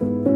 you